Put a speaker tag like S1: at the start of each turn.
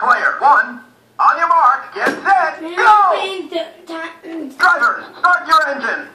S1: player. One, on your mark, get set, go! Drivers, start your engines.